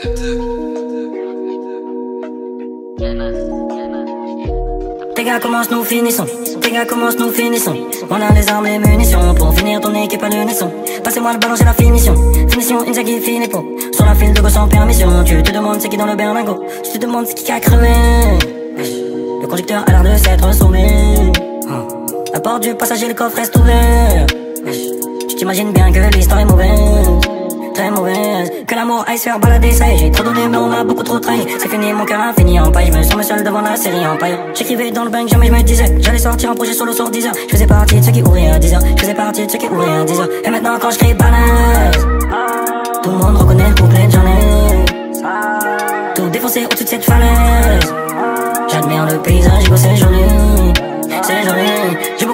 Tes gars commencent, nous finissons? Tes gars commencent, nous finissons? On a les armes, les munitions pour finir ton équipe à l'unisson. Passez-moi le ballon, c'est la finition. Finition, Inzaghi, finit pour. Sur la file de go sans permission. Tu te demandes c'est qui dans le berlingot. Tu te demandes c'est qui qui a crevé. Le conducteur a l'air de s'être sommé. Hum. La porte du passager, le coffre reste ouvert. Tu t'imagines bien que l'histoire est mauvaise faire balader, ça j'ai trop donné mais on a beaucoup trop trahi. C'est fini, mon cœur a fini en paille, je me sens seul devant la série en paille. J'écrivais dans le bank, jamais je me disais. J'allais sortir un projet solo sur 10 heures Je faisais partie de ceux qui ouvraient à 10 heures Je faisais partie de ceux qui ouvraient à 10 heures Et maintenant quand je crie balance Tout le monde reconnaît le couplet de ai Tout défoncé au-dessus de cette falaise. J'admire le paysage, bossé joli c'est joli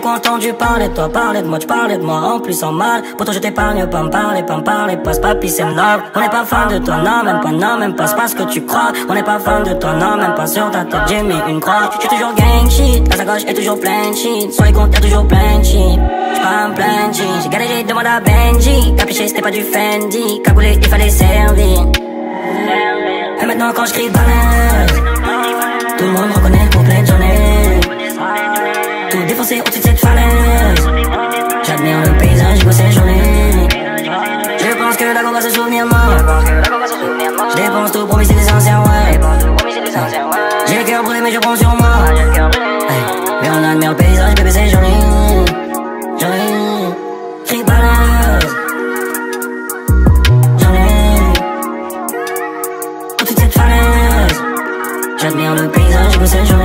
beaucoup entendu parler de toi, parler de moi, tu parlais de moi. En plus en mal. Pourtant je t'épargne, pas me parler, pas me parler, passe pas c'est love On n'est pas fan de toi, non, même pas, non, même pas, pas ce que tu crois. On n'est pas fan de toi, non, même pas. Sur ta tête, j'ai mis une croix. J'suis toujours gang shit, la gauche est toujours plein de shit. Sur les comptes toujours plein de shit. J'prends plein de shit, j'ai galéré, demande à Benji. Capiché c'était pas du Fendi, cagoulé il fallait servir. Et maintenant quand j'cris balance Tout le monde reconnaît le complet de journée. Tout défoncé au-dessus de J'admire le paysage, je vois ses journées Je pense que la combat se souvient de moi Je dépense tout, promis c'est des sincères, ouais. J'ai le cœur brûlé mais je prends sur moi. Mais on admire le paysage, bébé c'est joli Joli Tribalade Joli Toute cette falaise. J'admire le paysage, je vois ses journées